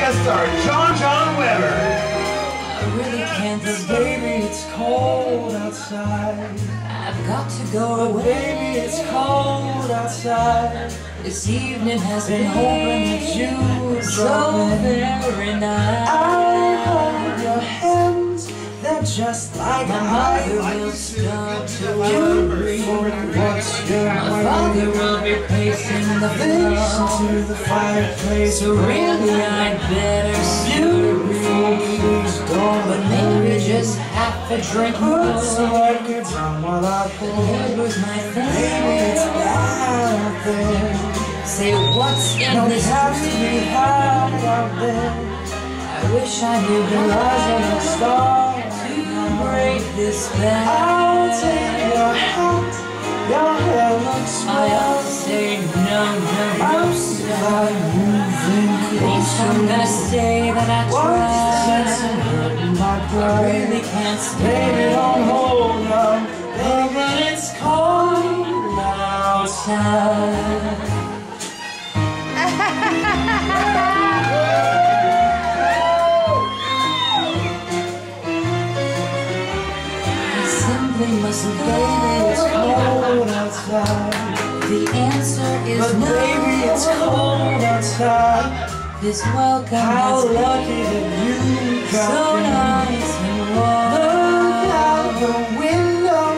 guest star, John John Weber. I really can't Cause baby, it's cold outside. I've got to go away. Baby, it's cold outside. This evening has been hoping that you were so very I hold your hands, they're just like My mother will start to You worry. what's your father the to the fireplace. So really, I'd better Beautiful, please don't But maybe just half a drink more. like it's on what I Here pour. goes my Baby, it's out there. Say what's in Don't this have to be hard out there. I wish I knew the Rising rising a star. to break this I'll take your hat. Your looks I ought to swell. say no, no, I'm no, no. moving At least I'm gonna say that I What's the sense tried. I really can't stay. don't hold on. Baby, it's cold outside. Simply mustn't Baby, it's cold outside. The answer is But no. baby, it's cold outside. This welcome How has been lucky that you so got me. nice and Look out the window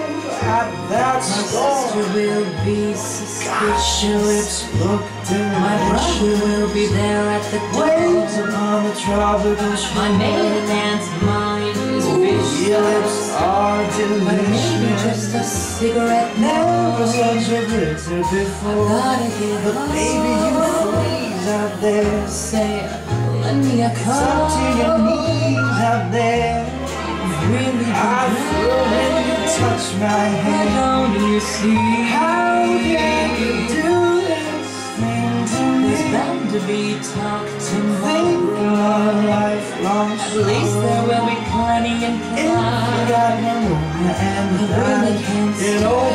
at that My sister will be Gosh, suspicious. look My brother will be there at the Waves door. upon the tropical My maiden aunt's mind is Ooh, Your lips vicious. are But maybe just a cigarette Never now. such a glitter before. Gotta get But baby, you freeze out there. Say, lend me a up to your knees out there. Really I feel when you touch my Why hand. don't you see? How can you do this thing to Bound to be talk Think tomorrow. lifelong At least there will be plenty in If you plan. got pneumonia and I really I can't get over